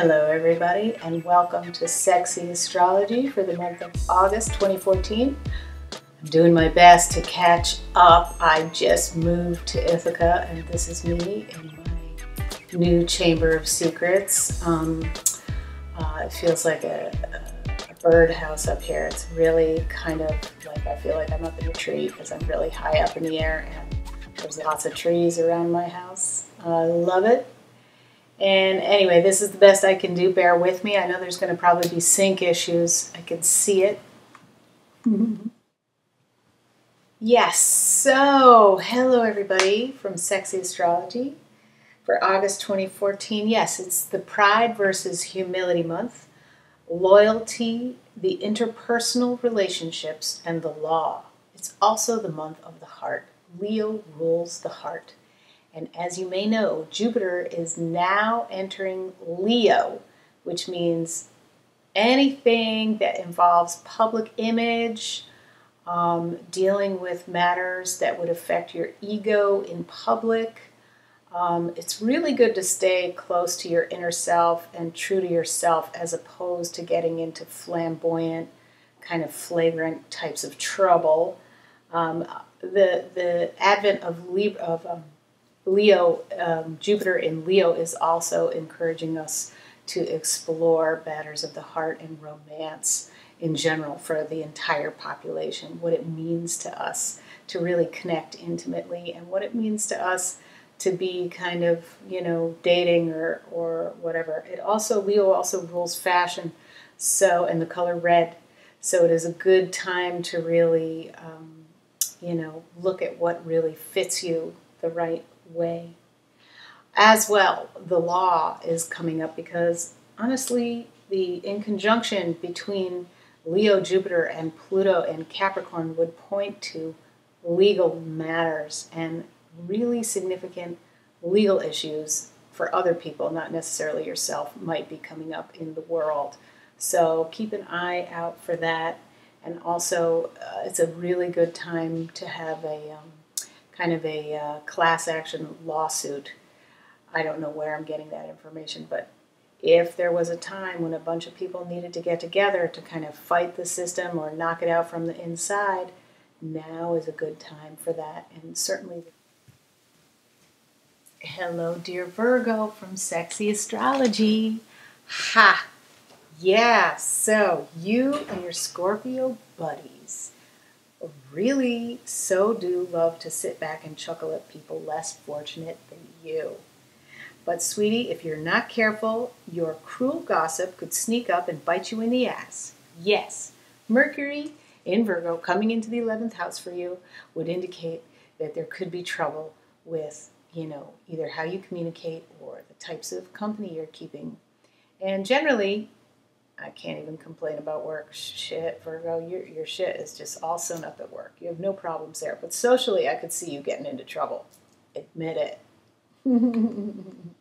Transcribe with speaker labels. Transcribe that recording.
Speaker 1: Hello, everybody, and welcome to Sexy Astrology for the month of August 2014. I'm doing my best to catch up. I just moved to Ithaca, and this is me in my new Chamber of Secrets. Um, uh, it feels like a, a, birdhouse up here. It's really kind of like I feel like I'm up in a tree because I'm really high up in the air, and there's lots of trees around my house. I love it. And anyway, this is the best I can do. Bear with me. I know there's going to probably be sync issues. I can see it. yes, so hello everybody from Sexy Astrology for August 2014. Yes, it's the Pride versus Humility Month, loyalty, the interpersonal relationships, and the law. It's also the month of the heart. Leo rules the heart. And as you may know, Jupiter is now entering Leo, which means anything that involves public image, um, dealing with matters that would affect your ego in public. Um, it's really good to stay close to your inner self and true to yourself as opposed to getting into flamboyant, kind of flagrant types of trouble. Um, the the advent of Libra, of um, Leo, um, Jupiter in Leo is also encouraging us to explore matters of the heart and romance in general for the entire population, what it means to us to really connect intimately, and what it means to us to be kind of, you know, dating or, or whatever. It also, Leo also rules fashion, so, and the color red. So it is a good time to really, um, you know, look at what really fits you the right way. As well, the law is coming up because honestly, the in conjunction between Leo, Jupiter, and Pluto and Capricorn would point to legal matters and really significant legal issues for other people, not necessarily yourself, might be coming up in the world. So keep an eye out for that. And also, uh, it's a really good time to have a um, kind of a uh, class action lawsuit. I don't know where I'm getting that information, but if there was a time when a bunch of people needed to get together to kind of fight the system or knock it out from the inside, now is a good time for that. And certainly, hello, dear Virgo from Sexy Astrology. Ha! Yeah, so you and your Scorpio buddies really so do love to sit back and chuckle at people less fortunate than you. But, sweetie, if you're not careful, your cruel gossip could sneak up and bite you in the ass. Yes, Mercury in Virgo coming into the 11th house for you would indicate that there could be trouble with, you know, either how you communicate or the types of company you're keeping. And generally, I can't even complain about work. Shit, Virgo, your, your shit is just all sewn up at work. You have no problems there. But socially, I could see you getting into trouble. Admit it.